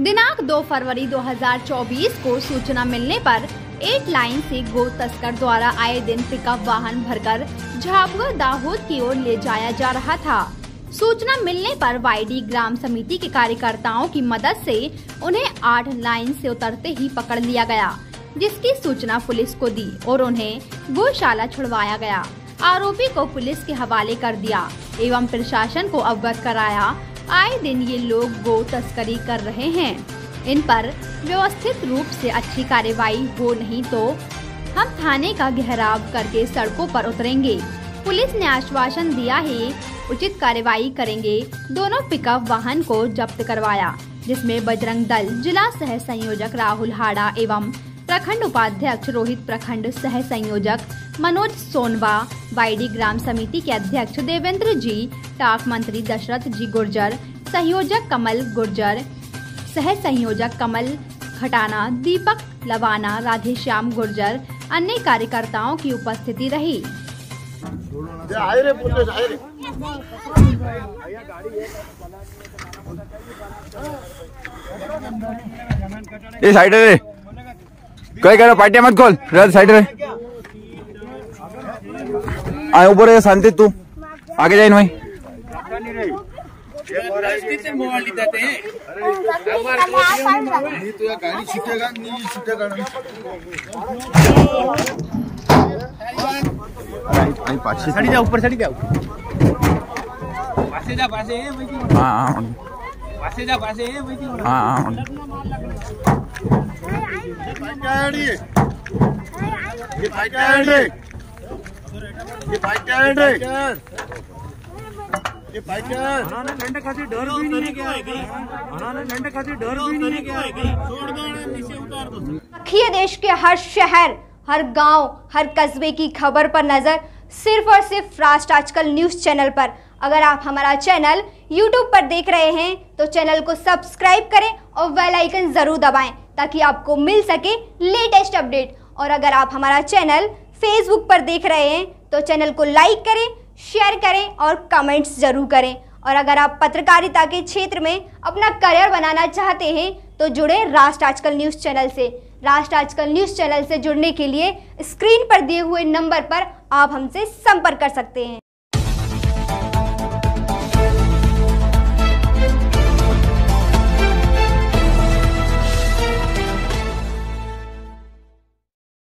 दिनांक 2 फरवरी 2024 को सूचना मिलने पर एट लाइन से गो तस्कर द्वारा आए दिन पिकअप वाहन भरकर झाबुआ दाहोद की ओर ले जाया जा रहा था। सूचना मिलने पर वाईडी ग्राम समिति के कार्यकर्ताओं की मदद से उन्हें आठ लाइन से उतरते ही पकड़ लिया गया, जिसकी सूचना पुलिस को दी और उन्हें गौशाला छुड़वाया गया। आरोपी को पुलिस के हवाले कर दिया एवं प्रशासन को अवगत कराया आए दिन ये लोग गो तस्करी कर रहे हैं। इन पर व्यवस्थित रूप से अच्छी कार्रवाई हो नहीं तो हम थाने का घेराव करके सड़कों पर उतरेंगे। पुलिस ने आश्वासन दिया है, उचित कार्रवाई करेंगे। दोनों पिकअप वाहन को जब्त करवाया, जिसमें बजरंग दल, जिला सह संयोजक राहुल हाड़ा एवं प्रखंड उपाध्यक्ष रोहित प्रखंड सह संयोजक मनोज सोनवा वाईडी ग्राम समिति के अध्यक्ष देवेंद्र जी टाक मंत्री दशरथ जी गुर्जर संयोजक कमल गुर्जर सह संयोजक कमल खटाना दीपक लवाना राधेश्याम गुर्जर अन्य कार्यकर्ताओं की उपस्थिति रही। ये साइड रे करो पाटिया मत खोल। रह साइड रे आए ऊपर है शांति तू। आगे जाइन भाई। जा ऊपर जा। पासे जा पासे हाँ हाँ। पासे जा पासे हाँ रखिए देश के हर शहर हर गाँव, हर कस्बे की खबर पर नज़र सिर्फ़ और सिर्फ़ राष्ट्र आजकल न्यूज़ चैनल पर। अगर आप हमारा चैनल यूट्यूब पर देख रहे हैं तो चैनल को सब्सक्राइब करें और बेल आइकन ज़रूर दबाएँ। ताकि आपको मिल सके लेटेस्ट अपडेट। और अगर आप हमारा चैनल फेसबुक पर देख रहे हैं तो चैनल को लाइक करें शेयर करें और कमेंट्स ज़रूर करें। और अगर आप पत्रकारिता के क्षेत्र में अपना करियर बनाना चाहते हैं तो जुड़े राष्ट्र आजकल न्यूज़ चैनल से। राष्ट्र आजकल न्यूज़ चैनल से जुड़ने के लिए स्क्रीन पर दिए हुए नंबर पर आप हमसे संपर्क कर सकते हैं।